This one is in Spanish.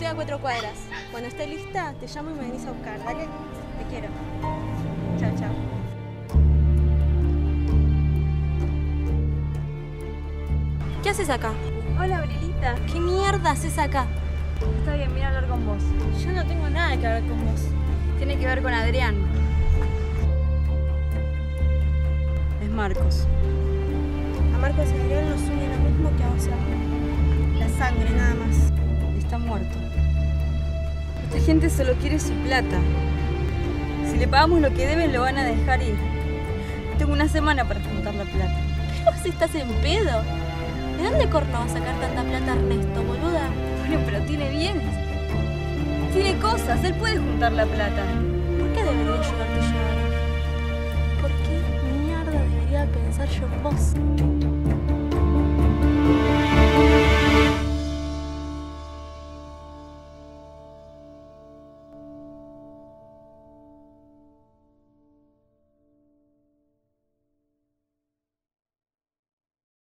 queda a cuatro cuadras. Cuando esté lista, te llamo y me venís a buscar, ¿dale? Te quiero. Chao, chao. ¿Qué haces acá? Hola, Brilita. ¿Qué mierda haces acá? Está bien, vine a hablar con vos. Yo no tengo nada que ver con vos. Tiene que ver con Adrián. Es Marcos. A Marcos y Adrián nos une muerto. Esta gente solo quiere su plata. Si le pagamos lo que deben, lo van a dejar ir. Tengo una semana para juntar la plata. ¿Pero vos estás en pedo? ¿De dónde corno va a sacar tanta plata Ernesto, boluda? Bueno, pero tiene bienes. Tiene cosas, él puede juntar la plata. ¿Por qué debería ayudarte yo? ¿Por qué mierda debería pensar yo en vos?